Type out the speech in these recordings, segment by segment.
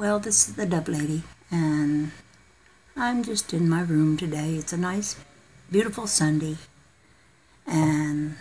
Well, this is the Dove Lady, and I'm just in my room today. It's a nice, beautiful Sunday, and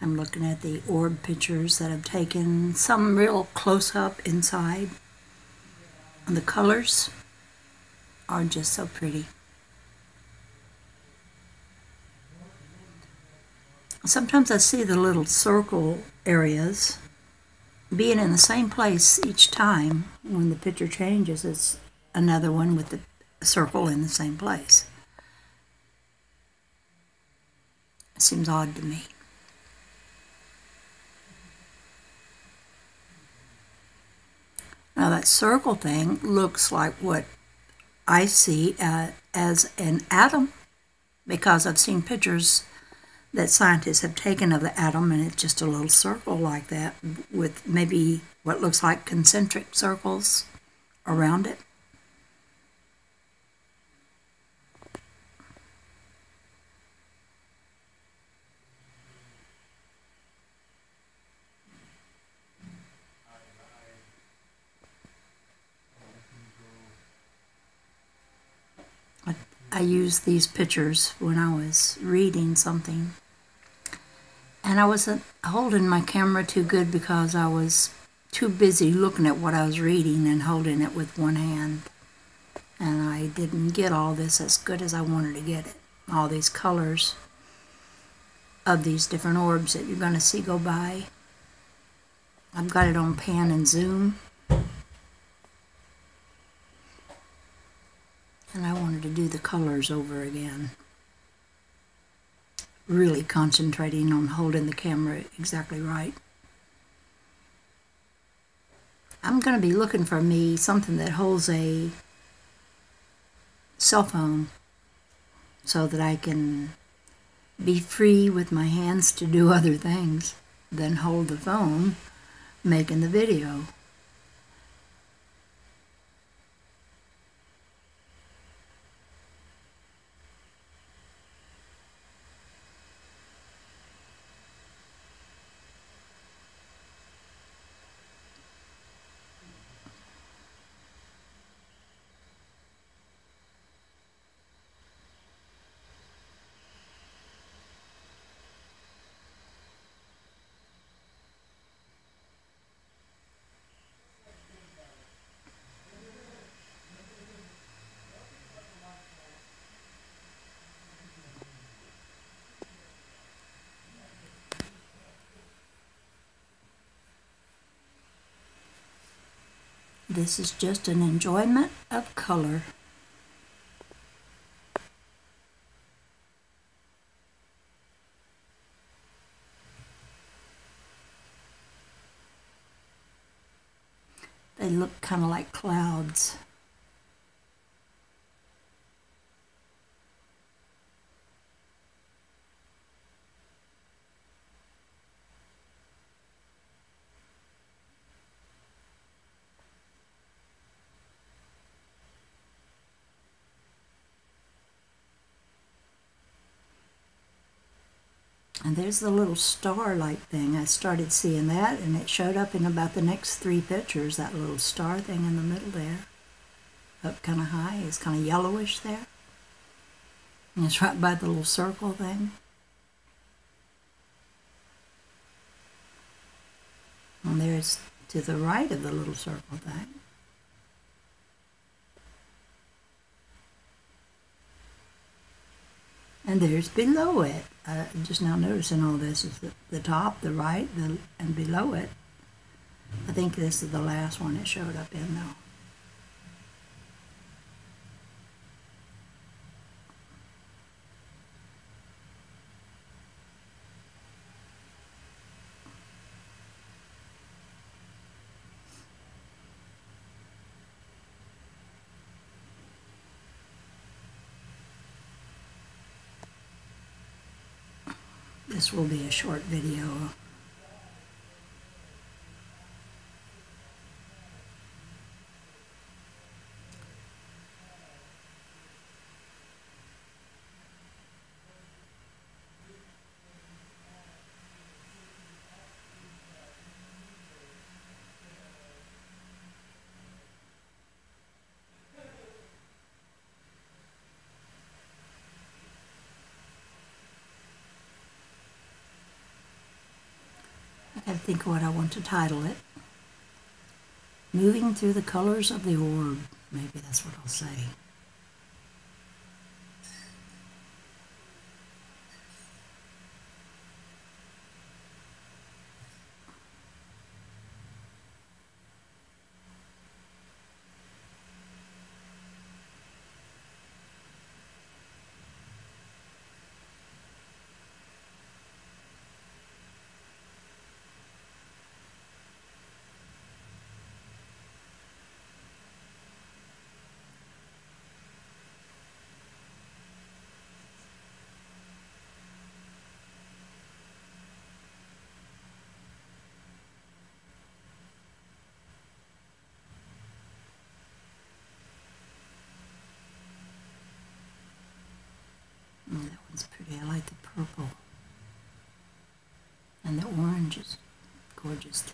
I'm looking at the orb pictures that I've taken, some real close up inside. And the colors are just so pretty. Sometimes I see the little circle areas being in the same place each time when the picture changes. It's another one with the circle in the same place. It seems odd to me. Now that circle thing looks like what I see uh, as an atom because I've seen pictures that scientists have taken of the atom and it's just a little circle like that with maybe what looks like concentric circles around it. I used these pictures when I was reading something. And I wasn't holding my camera too good because I was too busy looking at what I was reading and holding it with one hand. And I didn't get all this as good as I wanted to get it. All these colors of these different orbs that you're going to see go by. I've got it on pan and zoom. and I wanted to do the colors over again. Really concentrating on holding the camera exactly right. I'm going to be looking for me something that holds a cell phone so that I can be free with my hands to do other things than hold the phone making the video. This is just an enjoyment of color. They look kind of like clouds. And there's the little star-like thing. I started seeing that, and it showed up in about the next three pictures, that little star thing in the middle there. Up kind of high. It's kind of yellowish there. And it's right by the little circle thing. And there's to the right of the little circle thing. And there's below it. Uh, just now noticing all this is the, the top, the right, the, and below it. I think this is the last one it showed up in though. This will be a short video. Think what I want to title it. Moving through the colors of the orb. Maybe that's what I'll say. One's pretty. I like the purple. And the orange is gorgeous too.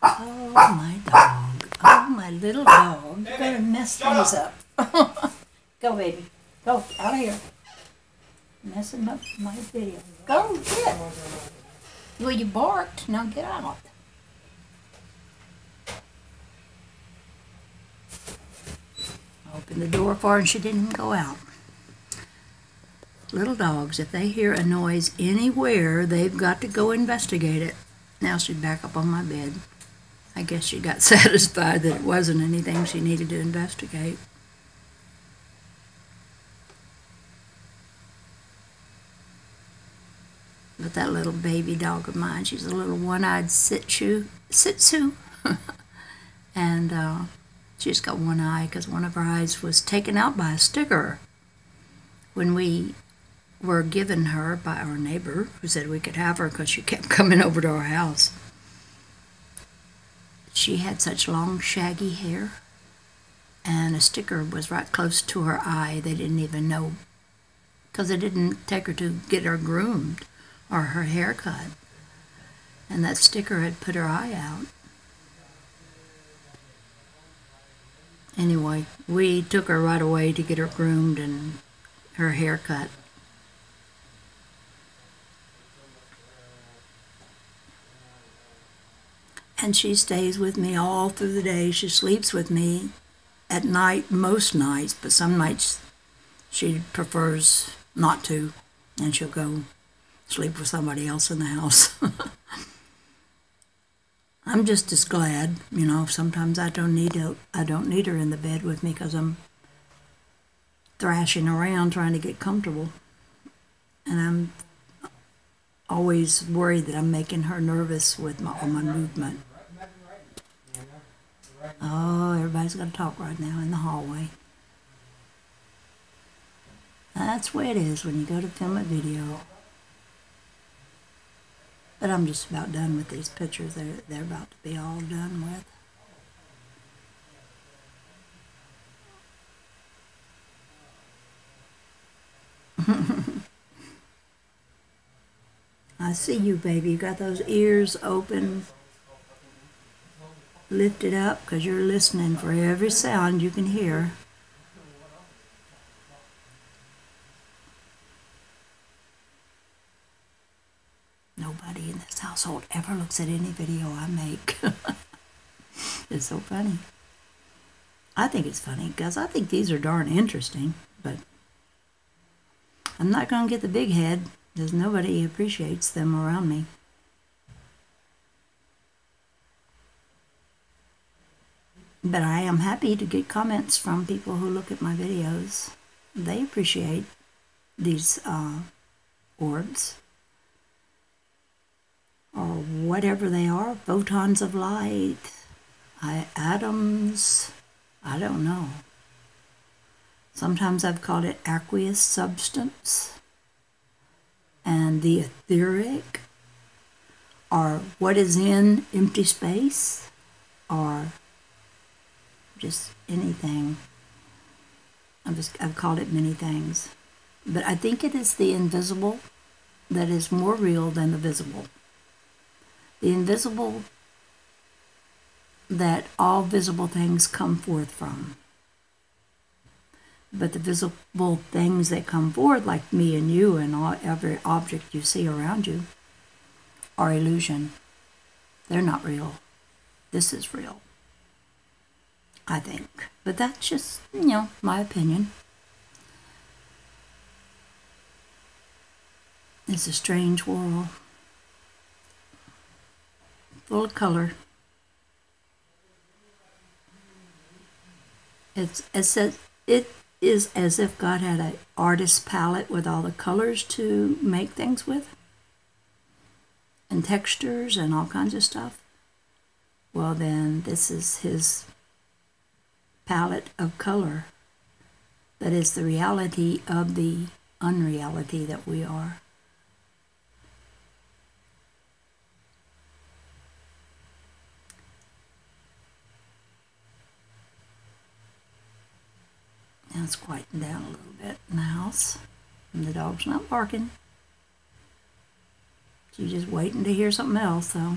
Oh, my dog. Oh, my little dog. Going to mess things up. Go, baby. Go. Out of here. Messing up my video. Go, get. Well, you barked. Now get out. Open the door for her and she didn't go out. Little dogs, if they hear a noise anywhere, they've got to go investigate it. Now she's back up on my bed. I guess she got satisfied that it wasn't anything she needed to investigate. But that little baby dog of mine, she's a little one-eyed Shih Tzu, and uh, she's got one eye because one of her eyes was taken out by a sticker when we were given her by our neighbor who said we could have her because she kept coming over to our house. She had such long, shaggy hair, and a sticker was right close to her eye. They didn't even know because they didn't take her to get her groomed or her haircut. And that sticker had put her eye out. Anyway, we took her right away to get her groomed and her haircut. And she stays with me all through the day. She sleeps with me at night, most nights, but some nights she prefers not to, and she'll go sleep with somebody else in the house. I'm just as glad, you know. Sometimes I don't need to, I don't need her in the bed with me because I'm thrashing around trying to get comfortable, and I'm always worried that I'm making her nervous with my, all my movement. Oh, everybody's got to talk right now in the hallway. That's way it is when you go to film a video. But I'm just about done with these pictures. They're, they're about to be all done with. I see you, baby. You got those ears open, lifted up, because you're listening for every sound you can hear. Nobody in this household ever looks at any video I make. it's so funny. I think it's funny because I think these are darn interesting, but I'm not going to get the big head because nobody appreciates them around me. But I am happy to get comments from people who look at my videos. They appreciate these uh, orbs or whatever they are, photons of light, atoms, I don't know. Sometimes I've called it aqueous substance and the etheric or what is in empty space or just anything. I've, just, I've called it many things. But I think it is the invisible that is more real than the visible. The invisible that all visible things come forth from. But the visible things that come forth, like me and you and all, every object you see around you, are illusion. They're not real. This is real. I think. But that's just, you know, my opinion. It's a strange world. Full color. It's as it is as if God had an artist's palette with all the colors to make things with and textures and all kinds of stuff. Well, then this is his palette of color that is the reality of the unreality that we are. Now it's quieting down a little bit in the house. And the dog's not barking. She's just waiting to hear something else, though.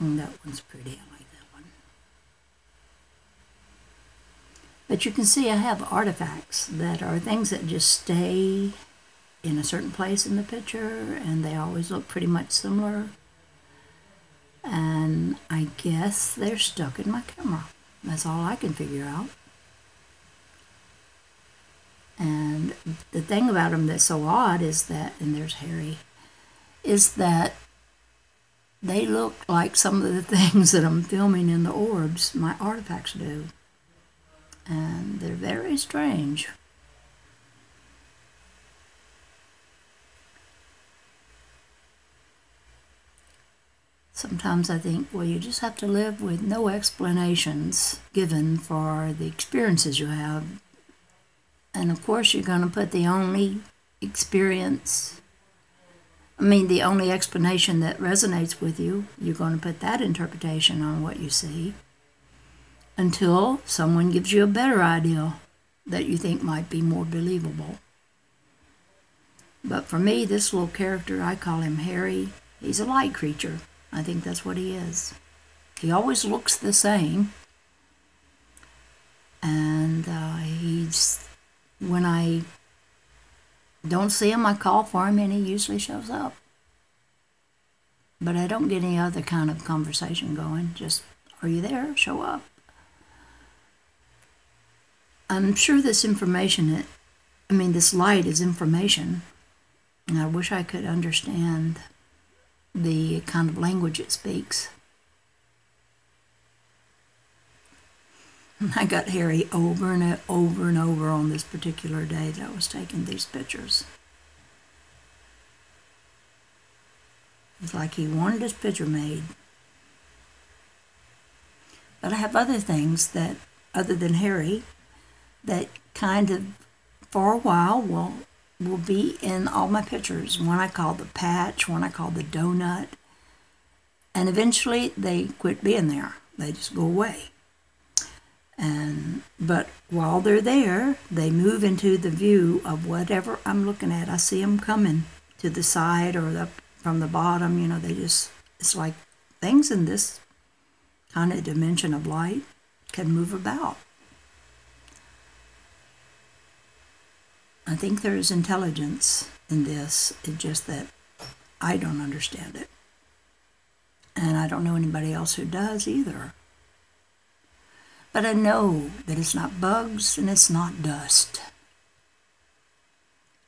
And that one's pretty. I like that one. But you can see I have artifacts that are things that just stay in a certain place in the picture and they always look pretty much similar. And I guess they're stuck in my camera. That's all I can figure out. And the thing about them that's so odd is that, and there's Harry, is that they look like some of the things that I'm filming in the orbs, my artifacts do. And they're very strange. Sometimes I think, well, you just have to live with no explanations given for the experiences you have. And of course, you're going to put the only experience, I mean, the only explanation that resonates with you, you're going to put that interpretation on what you see until someone gives you a better idea that you think might be more believable. But for me, this little character, I call him Harry, he's a light creature. I think that's what he is. He always looks the same. And uh, he's, when I don't see him, I call for him and he usually shows up. But I don't get any other kind of conversation going. Just, are you there? Show up. I'm sure this information, I mean, this light is information. And I wish I could understand the kind of language it speaks. I got Harry over and over and over on this particular day that I was taking these pictures. It's like he wanted his picture made. But I have other things that, other than Harry, that kind of, for a while, will will be in all my pictures. One I call the patch, one I call the donut. And eventually they quit being there. They just go away. And but while they're there, they move into the view of whatever I'm looking at. I see them coming to the side or the from the bottom. You know, they just it's like things in this kind of dimension of light can move about. I think there is intelligence in this. It's just that I don't understand it. And I don't know anybody else who does either. But I know that it's not bugs and it's not dust.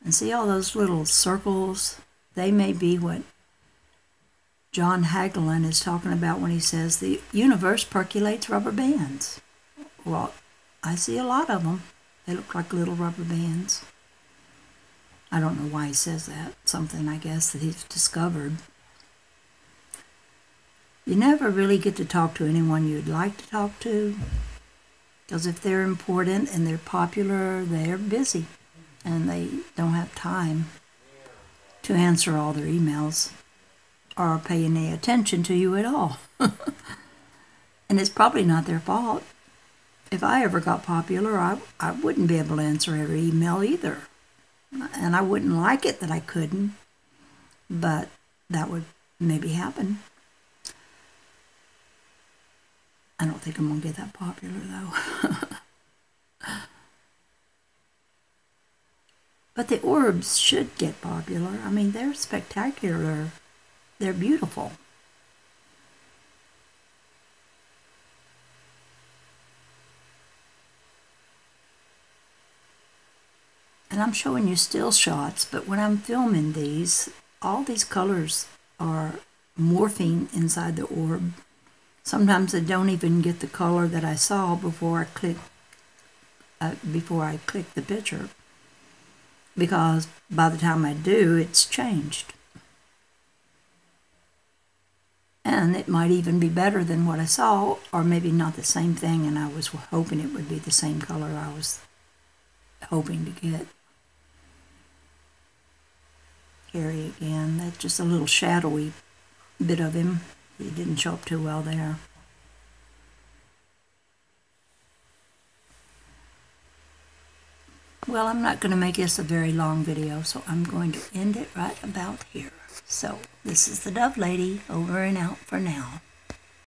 And see all those little circles? They may be what John Hagelin is talking about when he says the universe percolates rubber bands. Well, I see a lot of them. They look like little rubber bands. I don't know why he says that. Something, I guess, that he's discovered. You never really get to talk to anyone you'd like to talk to. Because if they're important and they're popular, they're busy. And they don't have time to answer all their emails or pay any attention to you at all. and it's probably not their fault. If I ever got popular, I, I wouldn't be able to answer every email either And I wouldn't like it that I couldn't, but that would maybe happen. I don't think I'm going to get that popular though. but the orbs should get popular. I mean, they're spectacular. They're beautiful. And I'm showing you still shots, but when I'm filming these, all these colors are morphing inside the orb. Sometimes I don't even get the color that I saw before I click uh, before I click the picture because by the time I do, it's changed. And it might even be better than what I saw, or maybe not the same thing, and I was hoping it would be the same color I was hoping to get. Harry again. That's just a little shadowy bit of him. He didn't show up too well there. Well, I'm not going to make this a very long video, so I'm going to end it right about here. So, this is the Dove Lady, over and out for now.